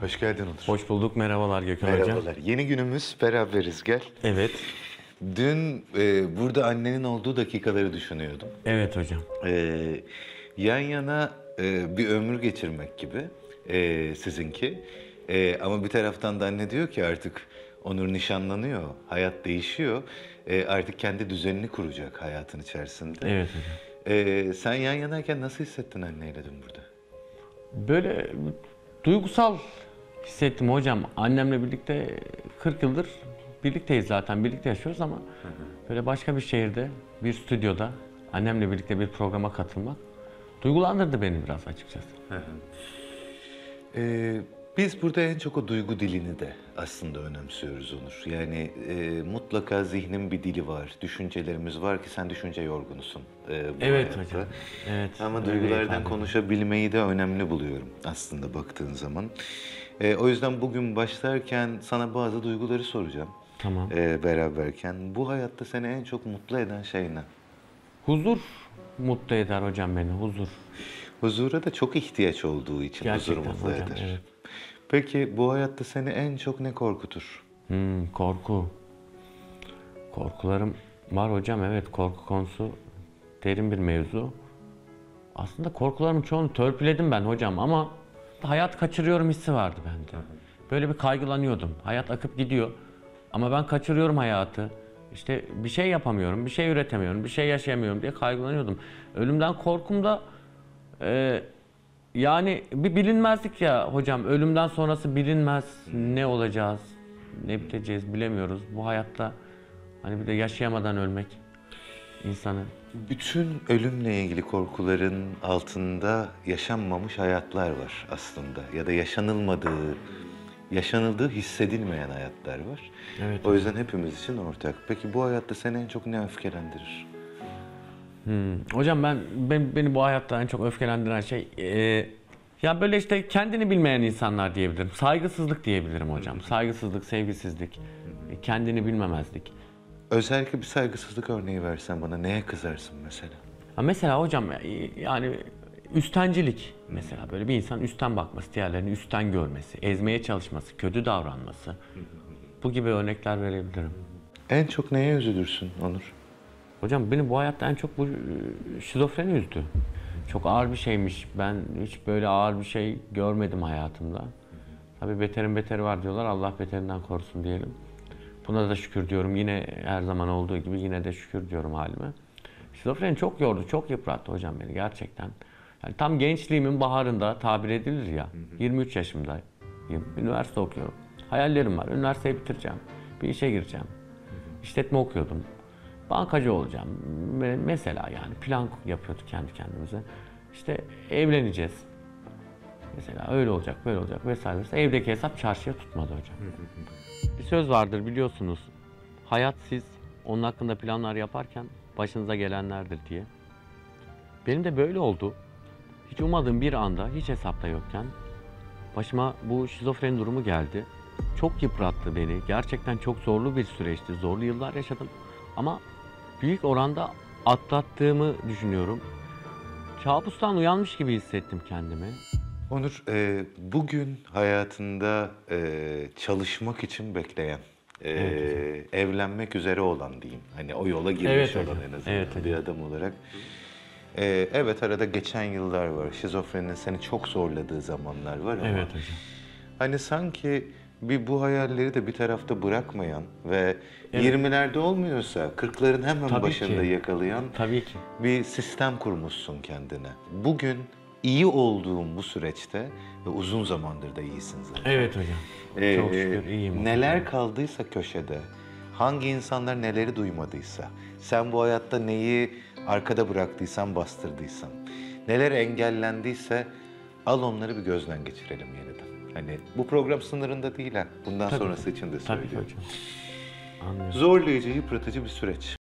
Hoş geldin Onur. Hoş bulduk. Merhabalar Gökhan Hocam. Merhabalar. Yeni günümüz beraberiz gel. Evet. Dün e, burada annenin olduğu dakikaları düşünüyordum. Evet hocam. E, yan yana e, bir ömür geçirmek gibi e, sizinki. E, ama bir taraftan da anne diyor ki artık Onur nişanlanıyor, hayat değişiyor. E, artık kendi düzenini kuracak hayatın içerisinde. Evet hocam. E, sen yan yanayken nasıl hissettin anneyle dün burada? Böyle duygusal hissettim hocam. Annemle birlikte 40 yıldır birlikteyiz zaten. Birlikte yaşıyoruz ama böyle başka bir şehirde, bir stüdyoda annemle birlikte bir programa katılmak duygulandırdı beni biraz açıkçası. Ee, biz burada en çok o duygu dilini de aslında önemsiyoruz Onur. Yani e, mutlaka zihnin bir dili var, düşüncelerimiz var ki sen düşünce yorgunusun. e, bu Evet hayatta. hocam. Evet. Ama duygulardan konuşabilmeyi de önemli buluyorum aslında baktığın zaman. E, o yüzden bugün başlarken sana bazı duyguları soracağım. Tamam. e, beraberken. Bu hayatta seni en çok mutlu eden şey ne? Huzur mutlu eder hocam beni. Huzur. Huzura da çok ihtiyaç olduğu için Gerçekten huzur mutlu hocam, eder. evet. Peki bu hayatta seni en çok ne korkutur? Hmm, korku. Korkularım var hocam evet korku konusu derin bir mevzu. Aslında korkularımın çoğunu törpüledim ben hocam ama hayat kaçırıyorum hissi vardı bende. Böyle bir kaygılanıyordum. Hayat akıp gidiyor ama ben kaçırıyorum hayatı. İşte bir şey yapamıyorum, bir şey üretemiyorum, bir şey yaşayamıyorum diye kaygılanıyordum. Ölümden korkum da e, yani bir bilinmezlik ya hocam. Ölümden sonrası bilinmez. Ne olacağız, ne biteceğiz bilemiyoruz. Bu hayatta hani bir de yaşayamadan ölmek insanı. Bütün ölümle ilgili korkuların altında yaşanmamış hayatlar var aslında. Ya da yaşanılmadığı, yaşanıldığı hissedilmeyen hayatlar var. Evet. O yüzden hepimiz için ortak. Peki bu hayatta seni en çok ne öfkelendirir? Hmm. Hocam ben, ben beni bu hayatta en çok öfkelendiren şey e, ya böyle işte kendini bilmeyen insanlar diyebilirim. Saygısızlık diyebilirim hocam. Saygısızlık, sevgisizlik, kendini bilmemezlik. Özellikle bir saygısızlık örneği versen bana neye kızarsın mesela? Ha mesela hocam ya- yani üstencilik mesela böyle bir insan üstten bakması, diğerlerini üstten görmesi, ezmeye çalışması, kötü davranması. Bu gibi örnekler verebilirim. En çok neye üzülürsün Onur? Hocam beni bu hayatta en çok bu e, şizofreni üzdü. Çok ağır bir şeymiş. Ben hiç böyle ağır bir şey görmedim hayatımda. Tabii beterin beteri var diyorlar. Allah beterinden korusun diyelim. Buna da şükür diyorum. Yine her zaman olduğu gibi yine de şükür diyorum halime. Şizofreni çok yordu, çok yıprattı hocam beni gerçekten. Yani tam gençliğimin baharında tabir edilir ya. 23 yaşımdayım. Üniversite okuyorum. Hayallerim var. Üniversiteyi bitireceğim. Bir işe gireceğim. İşletme okuyordum. Bankacı olacağım. Me- Mesela yani plan yapıyorduk kendi kendimize. İşte evleneceğiz. Mesela öyle olacak, böyle olacak vesaire. vesaire. Evdeki hesap çarşıya tutmadı hocam. Bir söz vardır biliyorsunuz. Hayat siz onun hakkında planlar yaparken başınıza gelenlerdir diye. Benim de böyle oldu. Hiç ummadığım bir anda, hiç hesapta yokken başıma bu şizofreni durumu geldi. Çok yıprattı beni. Gerçekten çok zorlu bir süreçti. Zorlu yıllar yaşadım. Ama büyük oranda atlattığımı düşünüyorum. Kabustan uyanmış gibi hissettim kendimi. Onur, e, bugün hayatında e, çalışmak için bekleyen, e, evlenmek üzere olan diyeyim. Hani o yola girmiş Evet olan hocam, en azından evet hocam. bir adam olarak. E, evet arada geçen yıllar var. Şizofreninin seni çok zorladığı zamanlar var ama hocam. hani sanki bir bu hayalleri de bir tarafta bırakmayan ve 20'lerde olmuyorsa 40'ların hemen Tabii başında ki. yakalayan Tabii ki. bir sistem kurmuşsun kendine. Bugün iyi olduğum bu süreçte ve uzun zamandır da iyisin zaten. Evet hocam. Ee, Çok şükür iyiyim. Neler kaldıysa köşede, hangi insanlar neleri duymadıysa, sen bu hayatta neyi arkada bıraktıysan, bastırdıysan, neler engellendiyse al onları bir gözden geçirelim yeniden. Hani bu program sınırında değil ha. Bundan Tabii. sonrası için de Tabii söylüyorum. hocam. Anlıyorum. Zorlayıcı, yıpratıcı bir süreç.